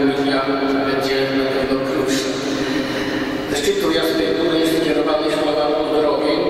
Emilia będzie na pewno klucz. Do szczytu Jasnej Góry skierowane słowa pozdrowień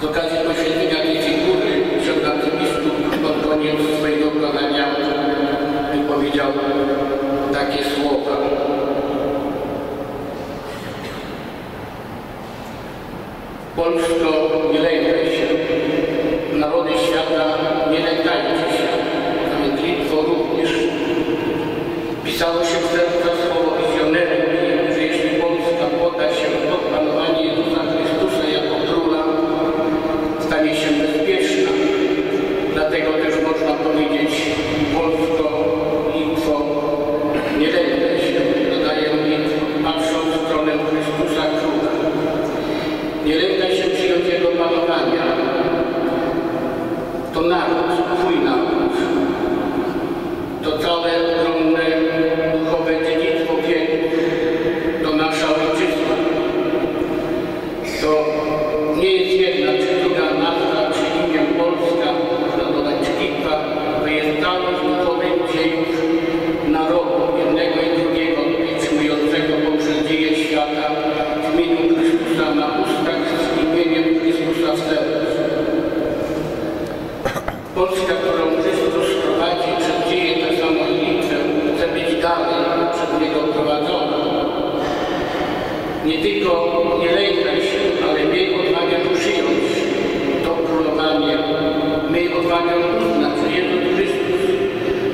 Z okazji poświęcenia Dzieci Góry ksiądz arcybiskup pod koniec swojego kazania wypowiedział takie słowa. Polsko, nie lękaj się. Narody świata, nie lękajcie się. a Nawet Litwo również. Pisało się wtedy Tylko nie lękaj się, ale miej odwagę przyjąć, to królowanie. Miej odwagę uznać, że Jezus Chrystus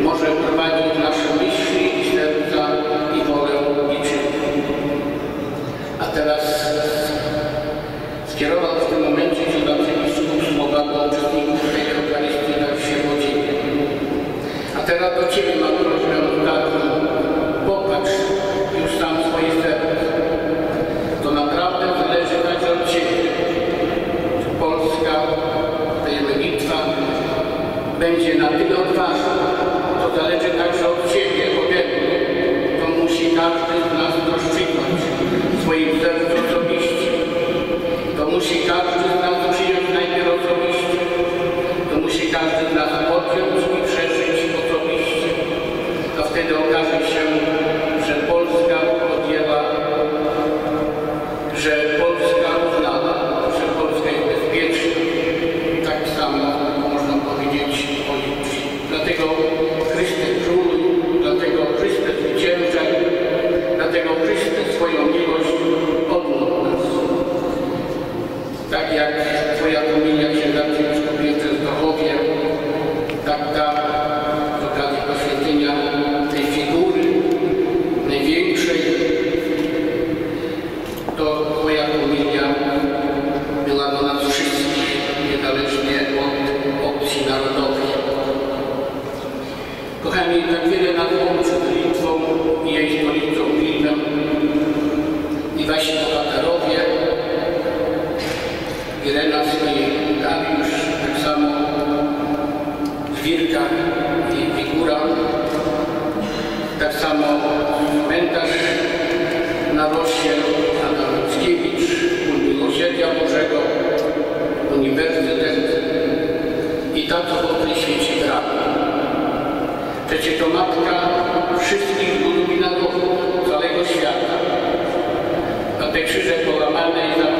może prowadzić będzie na tyle odważna, to zależy także od Ciebie, ode mnie. To musi każdy z nas rozstrzygnąć w swoim sercu osobiście. To musi każdy z nas przyjąć najpierw osobiście. To musi każdy z nas podjąć i przeżyć osobiście. To wtedy okaże się, wielka figura, tak samo komentarz na Rosję Adam Mickiewicz, Kult Miłosierdzia Bożego, Uniwersytet i tak to w świecie gra. Przecież to matka wszystkich luminarów całego świata. A te krzyże połamane i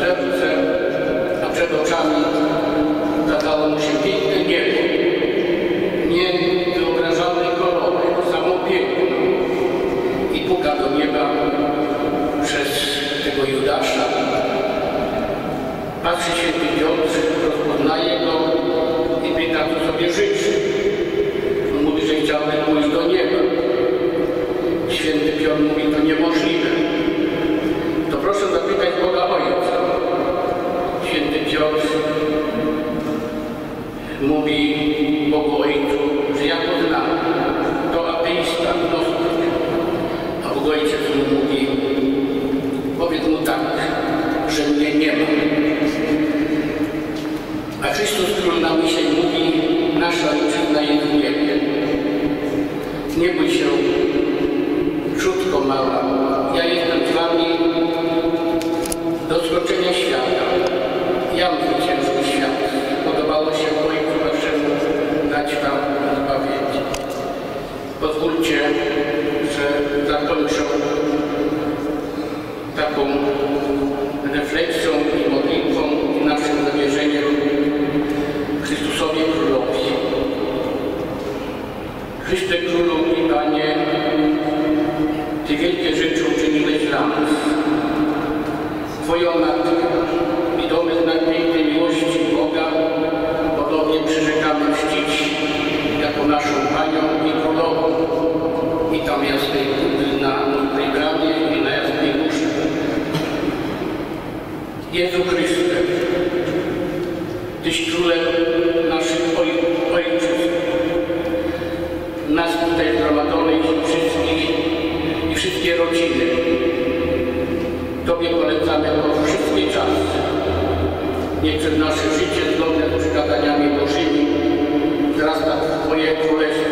serce, a przed oczami zadało mu się piękne niebo. Niewyobrażalnej kolory, samo piękno. I puka do nieba przez tego Judasza. Patrzy się Piotr, rozpoznaje go i pyta, co sobie życzy. Mówi, że chciałby pójść do nieba. Święty Piotr mówi, to niemożliwe. To mówi Bogu Ojcu, że ja go znam. To ateista, gnostyk. A Bóg Ojciec mówi, powiedz mu tak, że mnie nie ma. A Chrystus Król nam dzisiaj mówi, nasza ojczyzna jest w niebie. Nie bój się, krótko mała, ja jestem z wami do skończenia świata. Jam zwyciężył świat. Podobało się Waszemu dać wam zbawienie. Pozwólcie, że zakończę taką refleksją Jezu Chryste, Tyś Królem naszych oj, ojczyzn, nas tutaj zgromadzonych wszystkich i wszystkie rodziny. Tobie polecamy po wszystkie czasy. Niech przez nasze życie zgodne z przykazaniami Bożymi wzrasta Twoje Królestwo